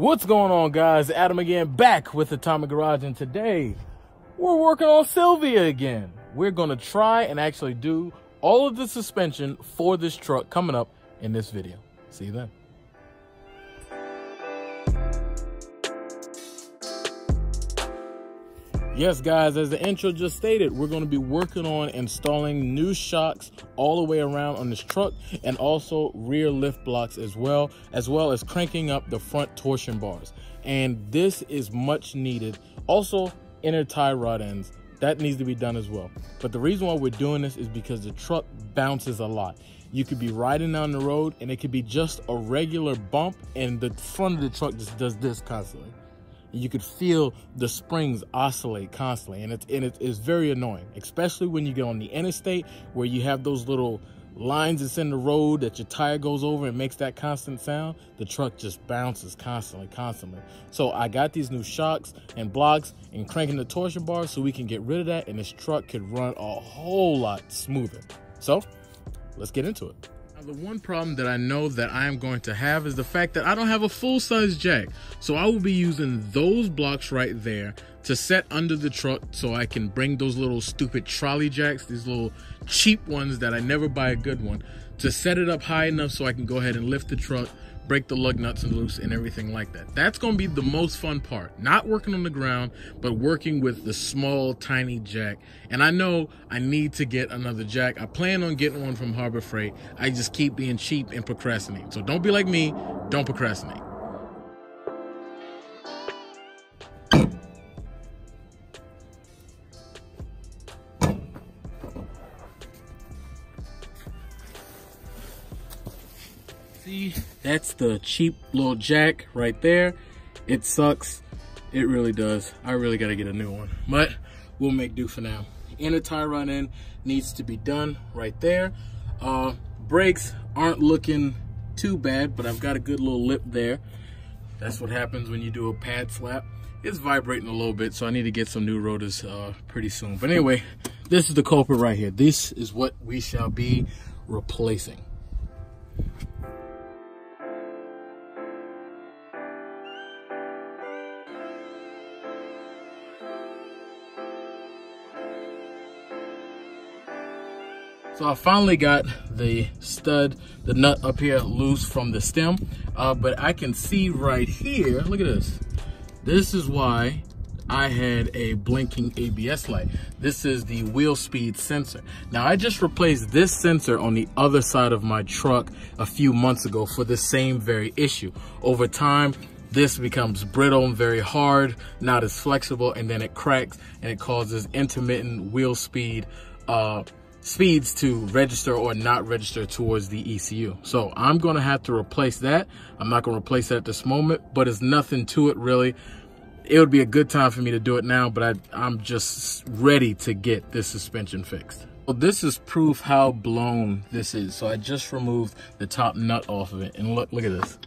What's going on guys? Adam again back with Atomic Garage and today we're working on Silvia again. We're gonna try and actually do all of the suspension for this truck coming up in this video. See you then. Yes, guys, as the intro just stated, we're going to be working on installing new shocks all the way around on this truck and also rear lift blocks as well, as well as cranking up the front torsion bars. And this is much needed. Also, inner tie rod ends. That needs to be done as well. But the reason why we're doing this is because the truck bounces a lot. You could be riding down the road and it could be just a regular bump and the front of the truck just does this constantly you could feel the springs oscillate constantly. And it's and it is very annoying especially when you get on the interstate where you have those little lines that's in the road that your tire goes over and makes that constant sound. The truck just bounces constantly constantly. So i got these new shocks and blocks and cranking the torsion bar so we can get rid of that and this truck could run a whole lot smoother. So let's get into it now, the one problem that I know that I am going to have is the fact that I don't have a full-size jack. So I will be using those blocks right there to set under the truck so I can bring those little stupid trolley jacks, these little cheap ones that I never buy a good one, to set it up high enough so I can go ahead and lift the truck break the lug nuts and loose and everything like that. That's going to be the most fun part. Not working on the ground, but working with the small, tiny jack. And I know I need to get another jack. I plan on getting one from Harbor Freight. I just keep being cheap and procrastinating. So don't be like me. Don't procrastinate. See, that's the cheap little jack right there. It sucks. It really does. I really got to get a new one, but we'll make do for now. Inner tie rod end needs to be done right there. Uh, brakes aren't looking too bad, but I've got a good little lip there. That's what happens when you do a pad slap. It's vibrating a little bit, so I need to get some new rotors uh, pretty soon. But anyway, this is the culprit right here. This is what we shall be replacing. So I finally got the stud, the nut up here loose from the stem, uh, but I can see right here, look at this. This is why I had a blinking ABS light. This is the wheel speed sensor. Now I just replaced this sensor on the other side of my truck a few months ago for the same very issue. Over time, this becomes brittle and very hard, not as flexible, and then it cracks and it causes intermittent wheel speed uh, speeds to register or not register towards the ECU. So I'm going to have to replace that. I'm not going to replace that at this moment, but it's nothing to it really. It would be a good time for me to do it now, but I, am just ready to get this suspension fixed. Well, this is proof how blown this is. So I just removed the top nut off of it and look, look at this.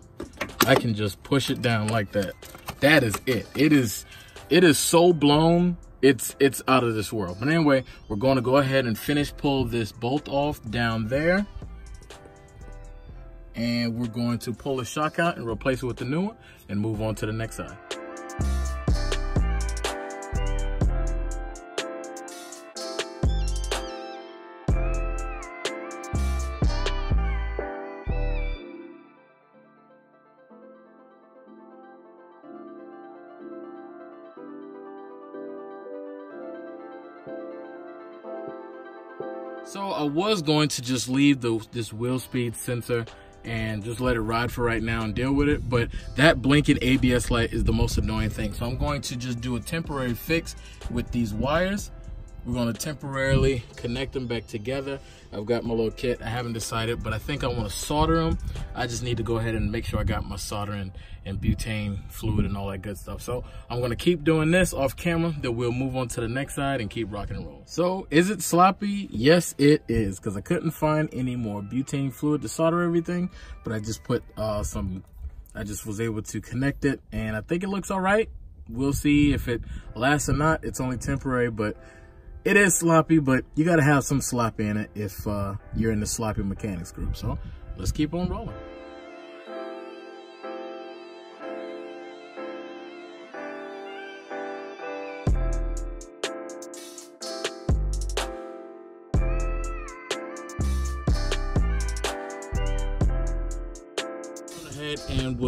I can just push it down like that. That is it. It is, it is so blown it's it's out of this world. But anyway, we're going to go ahead and finish pull this bolt off down there. And we're going to pull the shock out and replace it with the new one and move on to the next side. I was going to just leave the, this wheel speed sensor and just let it ride for right now and deal with it. But that blinking ABS light is the most annoying thing. So I'm going to just do a temporary fix with these wires we're gonna temporarily connect them back together. I've got my little kit. I haven't decided, but I think I wanna solder them. I just need to go ahead and make sure I got my soldering and butane fluid and all that good stuff. So I'm gonna keep doing this off camera, then we'll move on to the next side and keep rocking and roll. So is it sloppy? Yes, it is, because I couldn't find any more butane fluid to solder everything, but I just put uh, some, I just was able to connect it and I think it looks all right. We'll see if it lasts or not. It's only temporary, but it is sloppy, but you got to have some sloppy in it if uh, you're in the sloppy mechanics group. So let's keep on rolling.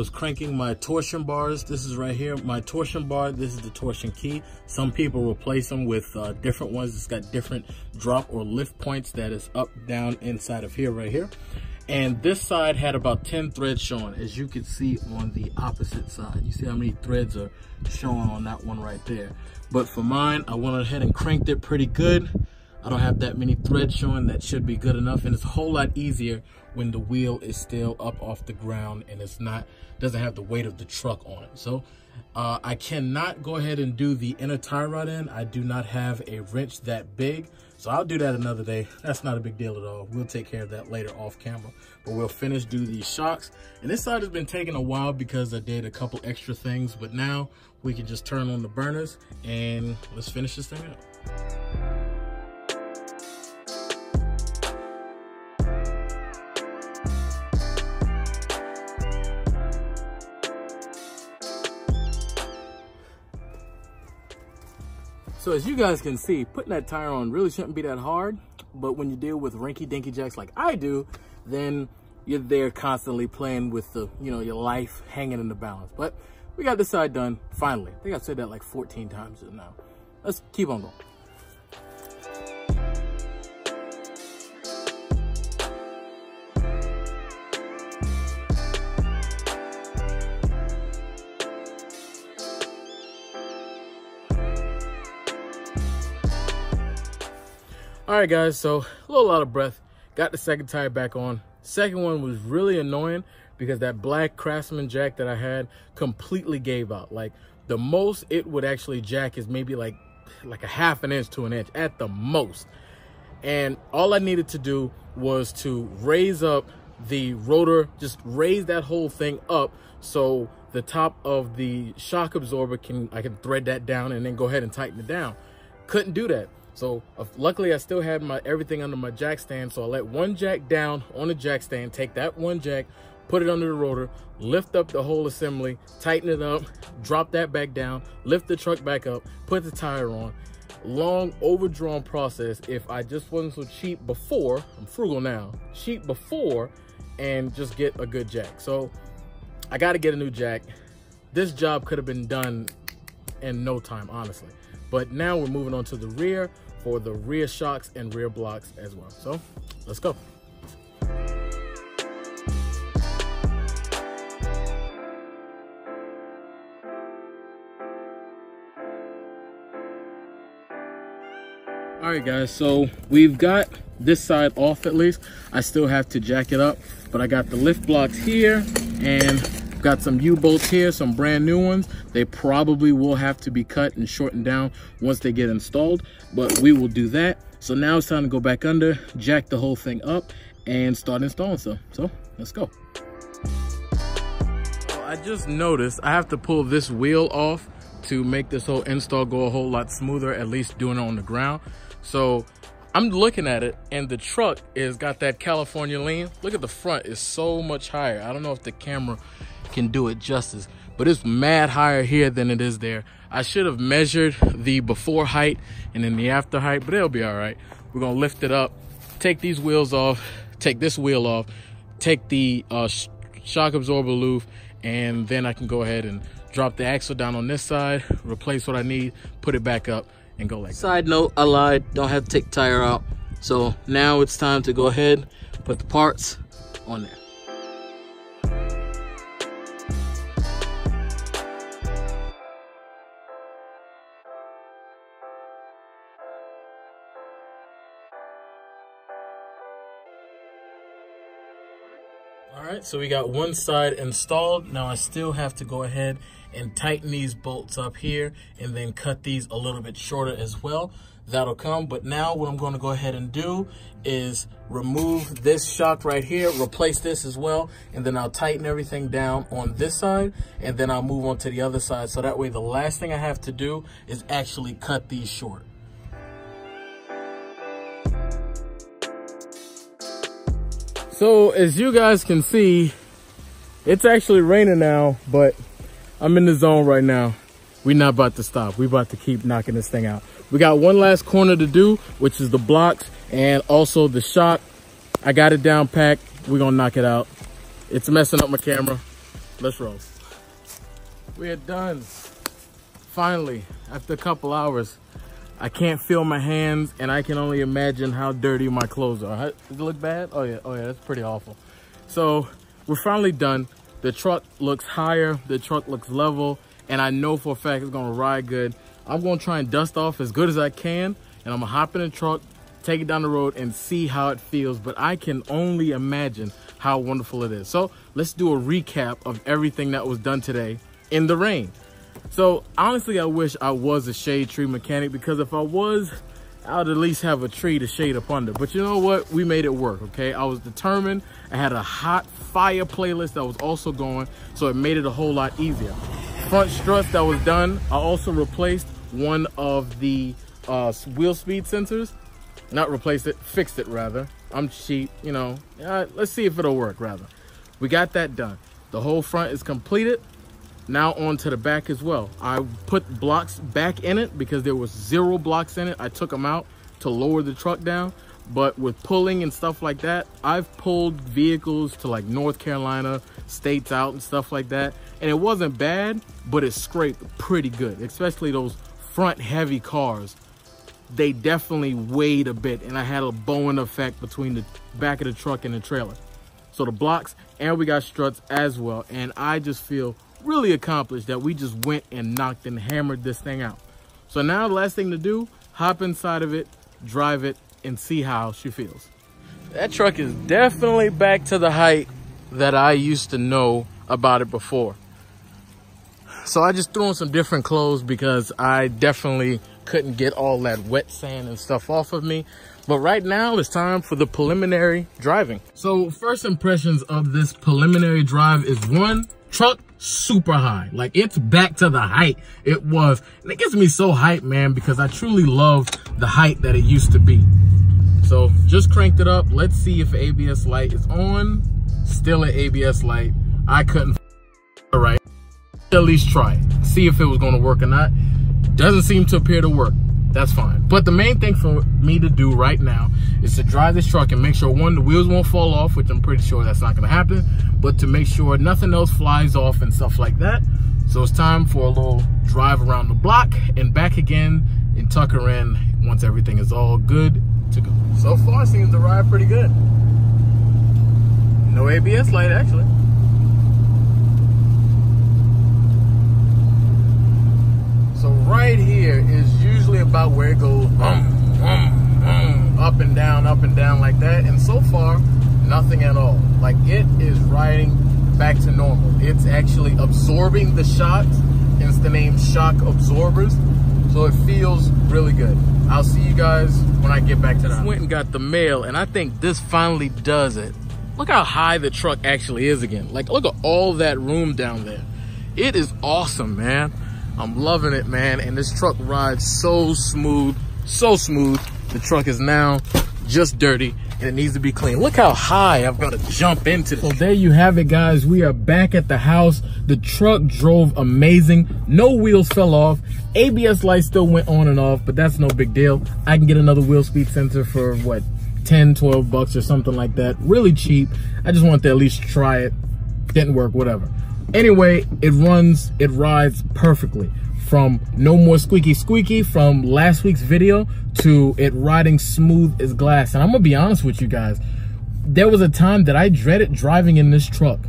Was cranking my torsion bars. This is right here, my torsion bar. This is the torsion key. Some people replace them with uh, different ones. It's got different drop or lift points that is up, down, inside of here, right here. And this side had about 10 threads showing, as you can see on the opposite side. You see how many threads are showing on that one right there. But for mine, I went ahead and cranked it pretty good. I don't have that many threads showing. That should be good enough. And it's a whole lot easier when the wheel is still up off the ground and it's not, doesn't have the weight of the truck on it. So uh, I cannot go ahead and do the inner tie rod end. I do not have a wrench that big. So I'll do that another day. That's not a big deal at all. We'll take care of that later off camera. But we'll finish do these shocks. And this side has been taking a while because I did a couple extra things. But now we can just turn on the burners and let's finish this thing up. So as you guys can see, putting that tire on really shouldn't be that hard. But when you deal with rinky dinky jacks like I do, then you're there constantly playing with the, you know, your life hanging in the balance. But we got this side done finally. I think I've said that like 14 times now. Let's keep on going. All right, guys, so a little out of breath. Got the second tire back on. Second one was really annoying because that black Craftsman jack that I had completely gave out. Like the most it would actually jack is maybe like like a half an inch to an inch at the most. And all I needed to do was to raise up the rotor, just raise that whole thing up so the top of the shock absorber can, I can thread that down and then go ahead and tighten it down. Couldn't do that. So uh, luckily I still had my everything under my jack stand. So I let one jack down on the jack stand, take that one jack, put it under the rotor, lift up the whole assembly, tighten it up, drop that back down, lift the truck back up, put the tire on. Long overdrawn process. If I just wasn't so cheap before, I'm frugal now, cheap before and just get a good jack. So I got to get a new jack. This job could have been done in no time, honestly. But now we're moving on to the rear for the rear shocks and rear blocks as well. So let's go. All right, guys, so we've got this side off at least. I still have to jack it up, but I got the lift blocks here and Got some U-bolts here, some brand new ones. They probably will have to be cut and shortened down once they get installed, but we will do that. So now it's time to go back under, jack the whole thing up, and start installing stuff. So let's go. I just noticed I have to pull this wheel off to make this whole install go a whole lot smoother, at least doing it on the ground. So I'm looking at it and the truck is got that California lean. Look at the front, it's so much higher. I don't know if the camera can do it justice, but it's mad higher here than it is there. I should have measured the before height and then the after height, but it'll be all right. We're gonna lift it up, take these wheels off, take this wheel off, take the uh, sh shock absorber loop, and then I can go ahead and drop the axle down on this side, replace what I need, put it back up, and go like Side note, I lied, don't have to take tire out. So now it's time to go ahead, put the parts on there. So we got one side installed. Now I still have to go ahead and tighten these bolts up here and then cut these a little bit shorter as well. That'll come, but now what I'm gonna go ahead and do is remove this shock right here, replace this as well, and then I'll tighten everything down on this side, and then I'll move on to the other side. So that way the last thing I have to do is actually cut these short. So as you guys can see, it's actually raining now, but I'm in the zone right now. We're not about to stop. We're about to keep knocking this thing out. We got one last corner to do, which is the blocks and also the shock. I got it down packed. We're gonna knock it out. It's messing up my camera. Let's roll. We are done. Finally, after a couple hours, I can't feel my hands and I can only imagine how dirty my clothes are. Does it look bad? Oh yeah, oh yeah, that's pretty awful. So we're finally done. The truck looks higher, the truck looks level, and I know for a fact it's gonna ride good. I'm gonna try and dust off as good as I can, and I'm gonna hop in the truck, take it down the road and see how it feels. But I can only imagine how wonderful it is. So let's do a recap of everything that was done today in the rain. So honestly, I wish I was a shade tree mechanic because if I was, I'd at least have a tree to shade up under. But you know what? We made it work, okay? I was determined. I had a hot fire playlist that was also going, so it made it a whole lot easier. Front struts that was done, I also replaced one of the uh, wheel speed sensors. Not replaced it, fixed it rather. I'm cheap, you know. Let's see if it'll work rather. We got that done. The whole front is completed. Now on to the back as well. I put blocks back in it because there was zero blocks in it. I took them out to lower the truck down. But with pulling and stuff like that, I've pulled vehicles to like North Carolina, states out and stuff like that. And it wasn't bad, but it scraped pretty good, especially those front heavy cars. They definitely weighed a bit and I had a bowing effect between the back of the truck and the trailer. So the blocks and we got struts as well. And I just feel really accomplished that we just went and knocked and hammered this thing out. So now the last thing to do, hop inside of it, drive it, and see how she feels. That truck is definitely back to the height that I used to know about it before. So I just threw on some different clothes because I definitely couldn't get all that wet sand and stuff off of me. But right now it's time for the preliminary driving. So first impressions of this preliminary drive is one, truck super high. Like it's back to the height it was. And it gets me so hyped, man, because I truly love the height that it used to be. So just cranked it up. Let's see if ABS light is on. Still an ABS light. I couldn't all right. At least try it. See if it was gonna work or not. Doesn't seem to appear to work that's fine. But the main thing for me to do right now is to drive this truck and make sure one, the wheels won't fall off, which I'm pretty sure that's not gonna happen, but to make sure nothing else flies off and stuff like that. So it's time for a little drive around the block and back again in Tucker in once everything is all good to go. So far seems to ride pretty good. No ABS light actually. So right here is usually about where it goes um, um, um, up and down, up and down like that. And so far, nothing at all. Like it is riding back to normal. It's actually absorbing the shocks, hence the name shock absorbers. So it feels really good. I'll see you guys when I get back to that. Went and got the mail, and I think this finally does it. Look how high the truck actually is again. Like, look at all that room down there. It is awesome, man. I'm loving it, man. And this truck rides so smooth, so smooth. The truck is now just dirty and it needs to be clean. Look how high I've got to jump into. this. So there you have it, guys. We are back at the house. The truck drove amazing. No wheels fell off. ABS lights still went on and off, but that's no big deal. I can get another wheel speed sensor for what, 10, 12 bucks or something like that. Really cheap. I just wanted to at least try it. Didn't work, whatever. Anyway, it runs, it rides perfectly. From no more squeaky squeaky from last week's video to it riding smooth as glass. And I'm gonna be honest with you guys, there was a time that I dreaded driving in this truck.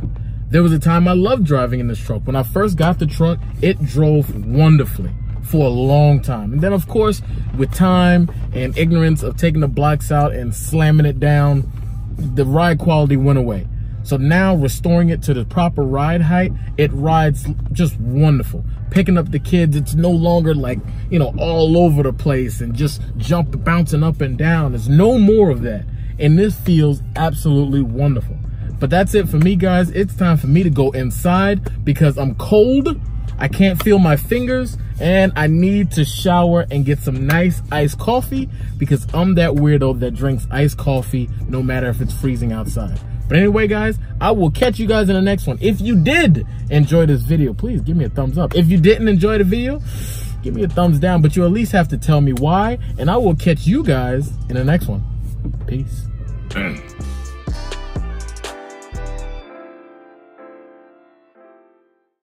There was a time I loved driving in this truck. When I first got the truck, it drove wonderfully for a long time. And then of course, with time and ignorance of taking the blocks out and slamming it down, the ride quality went away. So now restoring it to the proper ride height, it rides just wonderful. Picking up the kids, it's no longer like, you know, all over the place and just jump bouncing up and down. There's no more of that. And this feels absolutely wonderful. But that's it for me, guys. It's time for me to go inside because I'm cold. I can't feel my fingers and I need to shower and get some nice iced coffee because I'm that weirdo that drinks iced coffee no matter if it's freezing outside. But anyway, guys, I will catch you guys in the next one. If you did enjoy this video, please give me a thumbs up. If you didn't enjoy the video, give me a thumbs down, but you at least have to tell me why, and I will catch you guys in the next one. Peace.